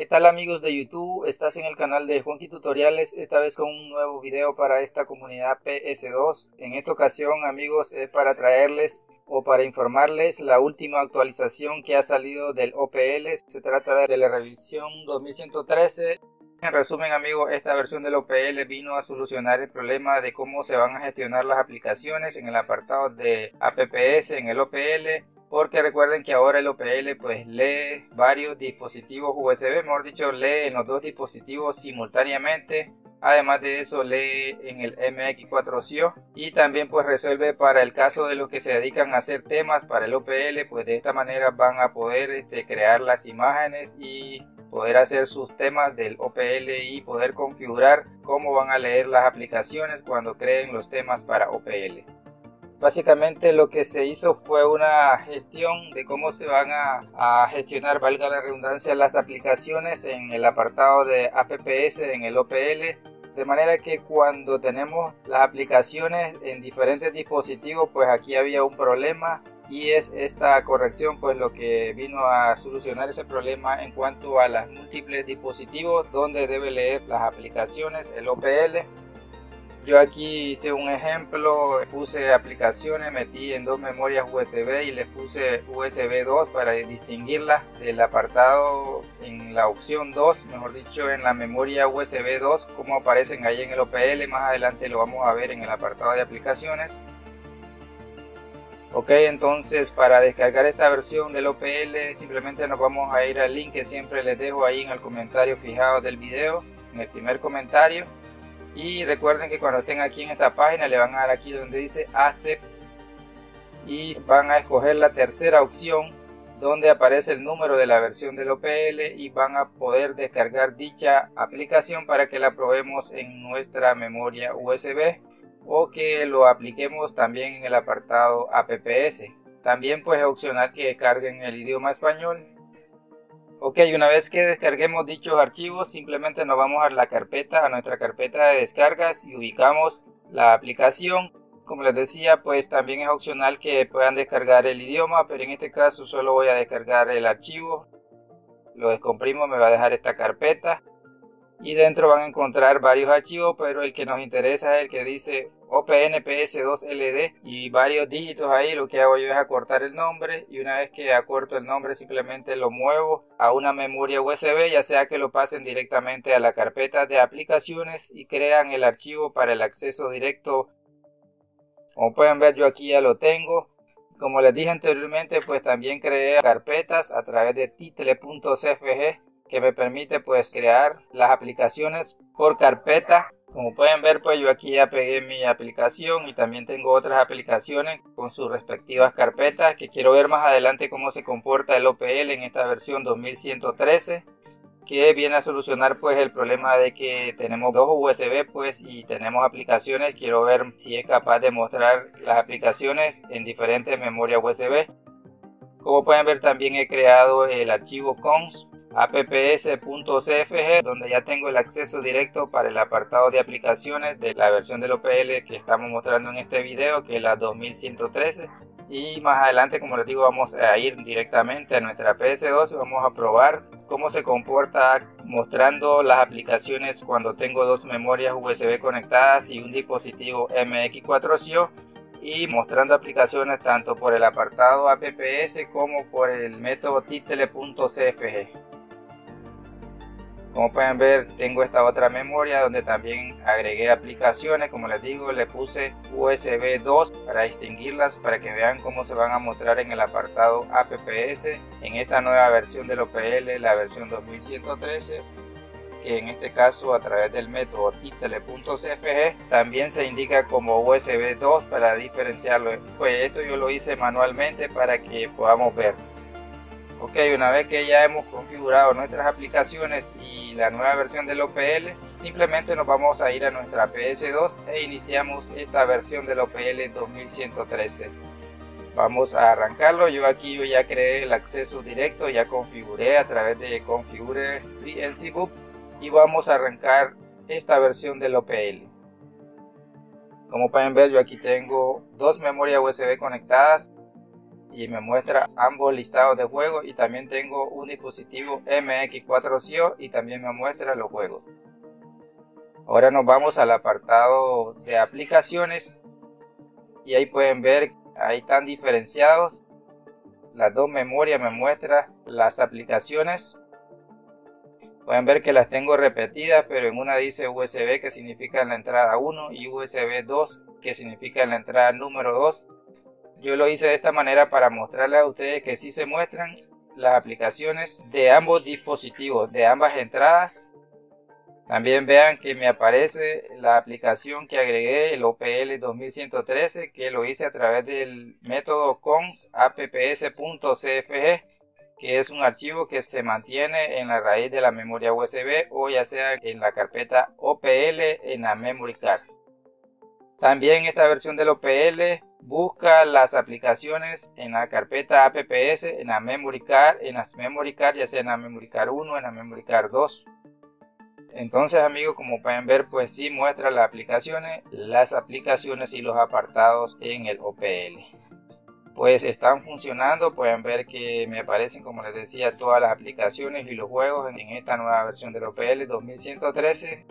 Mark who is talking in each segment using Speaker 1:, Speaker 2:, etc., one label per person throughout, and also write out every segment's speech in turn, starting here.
Speaker 1: ¿Qué tal amigos de YouTube? Estás en el canal de Juanqui Tutoriales, esta vez con un nuevo video para esta comunidad PS2. En esta ocasión amigos es para traerles o para informarles la última actualización que ha salido del OPL. Se trata de la revisión 2113. En resumen amigos, esta versión del OPL vino a solucionar el problema de cómo se van a gestionar las aplicaciones en el apartado de APPS en el OPL porque recuerden que ahora el OPL pues lee varios dispositivos USB, mejor dicho lee en los dos dispositivos simultáneamente Además de eso lee en el MX4CO y también pues resuelve para el caso de los que se dedican a hacer temas para el OPL, pues de esta manera van a poder este, crear las imágenes y poder hacer sus temas del OPL y poder configurar cómo van a leer las aplicaciones cuando creen los temas para OPL. Básicamente lo que se hizo fue una gestión de cómo se van a, gestionar, valga la redundancia, las aplicaciones en el apartado de APPS en el OPL. De manera que cuando tenemos las aplicaciones en diferentes dispositivos, pues aquí había un problema y es esta corrección pues lo que vino a solucionar ese problema en cuanto a los múltiples dispositivos donde debe leer las aplicaciones el OPL yo aquí hice un ejemplo, puse aplicaciones, metí en dos memorias USB y le puse USB 2 para distinguirlas del apartado en la opción 2, mejor dicho en la memoria USB 2, como aparecen ahí en el OPL, más adelante lo vamos a ver en el apartado de aplicaciones. Ok, entonces para descargar esta versión del OPL simplemente nos vamos a ir al link que siempre les dejo ahí en el comentario fijado del video, en el primer comentario y recuerden que cuando estén aquí en esta página le van a dar aquí donde dice Accept y van a escoger la tercera opción donde aparece el número de la versión del OPL y van a poder descargar dicha aplicación para que la probemos en nuestra memoria USB o que lo apliquemos también en el apartado APPS. También pues es opcional que carguen el idioma español Ok, una vez que descarguemos dichos archivos, simplemente nos vamos a la carpeta, a nuestra carpeta de descargas y ubicamos la aplicación. Como les decía, pues también es opcional que puedan descargar el idioma, pero en este caso solo voy a descargar el archivo. Lo descomprimo, me va a dejar esta carpeta y dentro van a encontrar varios archivos pero el que nos interesa es el que dice OPNPS2LD y varios dígitos ahí. Lo que hago yo es acortar el nombre y una vez que acorto el nombre simplemente lo muevo a una memoria USB ya sea que lo pasen directamente a la carpeta de aplicaciones y crean el archivo para el acceso directo. Como pueden ver yo aquí ya lo tengo. Como les dije anteriormente pues también creé carpetas a través de title.cfg que me permite pues crear las aplicaciones por carpeta como pueden ver pues yo aquí ya pegué mi aplicación y también tengo otras aplicaciones con sus respectivas carpetas que quiero ver más adelante cómo se comporta el OPL en esta versión 2113 que viene a solucionar pues el problema de que tenemos dos USB pues y tenemos aplicaciones. Quiero ver si es capaz de mostrar las aplicaciones en diferentes memorias USB como pueden ver también he creado el archivo cons apps.cfg donde ya tengo el acceso directo para el apartado de aplicaciones de la versión del OPL que estamos mostrando en este video que es la 2113 y más adelante como les digo vamos a ir directamente a nuestra PS2 y vamos a probar cómo se comporta mostrando las aplicaciones cuando tengo dos memorias USB conectadas y un dispositivo MX4CO y mostrando aplicaciones tanto por el apartado apps como por el método titele.cfg como pueden ver tengo esta otra memoria donde también agregué aplicaciones, como les digo le puse USB 2 para distinguirlas para que vean cómo se van a mostrar en el apartado APPS en esta nueva versión del OPL, la versión 2113 que en este caso a través del método titele.cfg también se indica como USB 2 para diferenciarlo. Pues esto yo lo hice manualmente para que podamos ver. Ok, una vez que ya hemos configurado nuestras aplicaciones y la nueva versión del OPL, simplemente nos vamos a ir a nuestra PS2 e iniciamos esta versión del OPL 2113. Vamos a arrancarlo, yo aquí yo ya creé el acceso directo, ya configuré a través de configure FreeNCBook y vamos a arrancar esta versión del OPL. Como pueden ver yo aquí tengo dos memorias USB conectadas y me muestra ambos listados de juegos y también tengo un dispositivo MX4CO y también me muestra los juegos. Ahora nos vamos al apartado de aplicaciones y ahí pueden ver, ahí están diferenciados. Las dos memorias me muestran las aplicaciones. Pueden ver que las tengo repetidas, pero en una dice USB que significa la entrada 1 y USB 2 que significa la entrada número 2 yo lo hice de esta manera para mostrarles a ustedes que sí se muestran las aplicaciones de ambos dispositivos, de ambas entradas. También vean que me aparece la aplicación que agregué, el OPL 2113, que lo hice a través del método cons apps.cfg, que es un archivo que se mantiene en la raíz de la memoria USB o ya sea en la carpeta OPL en la memory card. También esta versión del OPL busca las aplicaciones en la carpeta apps, en la memory card, en las memory card, ya sea en la memory card 1, en la memory card 2. Entonces amigos, como pueden ver, pues sí muestra las aplicaciones, las aplicaciones y los apartados en el OPL. Pues están funcionando, pueden ver que me aparecen, como les decía, todas las aplicaciones y los juegos en esta nueva versión del OPL 2113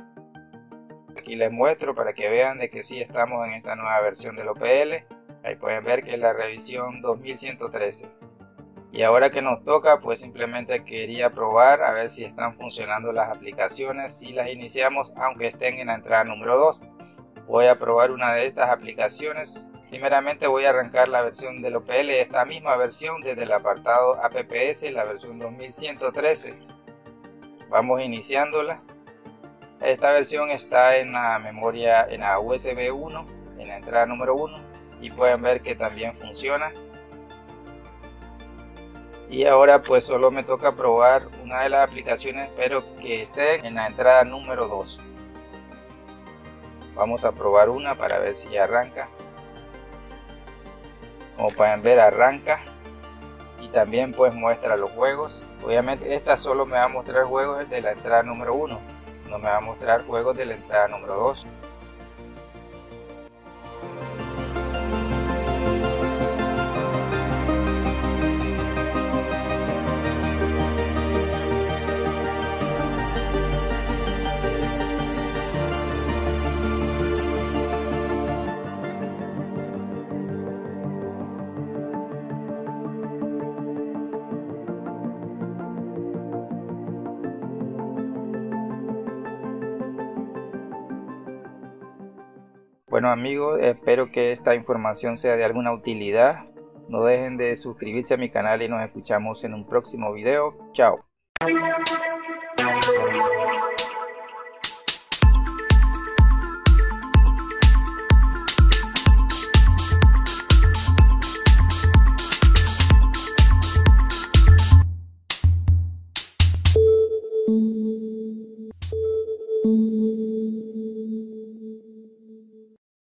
Speaker 1: aquí les muestro para que vean de que sí estamos en esta nueva versión del OPL ahí pueden ver que es la revisión 2113 y ahora que nos toca pues simplemente quería probar a ver si están funcionando las aplicaciones si las iniciamos aunque estén en la entrada número 2 voy a probar una de estas aplicaciones. Primeramente voy a arrancar la versión del OPL esta misma versión desde el apartado apps la versión 2113 vamos iniciándola. Esta versión está en la memoria, en la USB 1, en la entrada número 1 y pueden ver que también funciona. Y ahora pues solo me toca probar una de las aplicaciones, pero que esté en la entrada número 2. Vamos a probar una para ver si arranca. Como pueden ver arranca y también pues muestra los juegos. Obviamente esta solo me va a mostrar juegos de la entrada número 1 no me va a mostrar juegos de la entrada número 2. Bueno amigos, espero que esta información sea de alguna utilidad. No dejen de suscribirse a mi canal y nos escuchamos en un próximo video. Chao.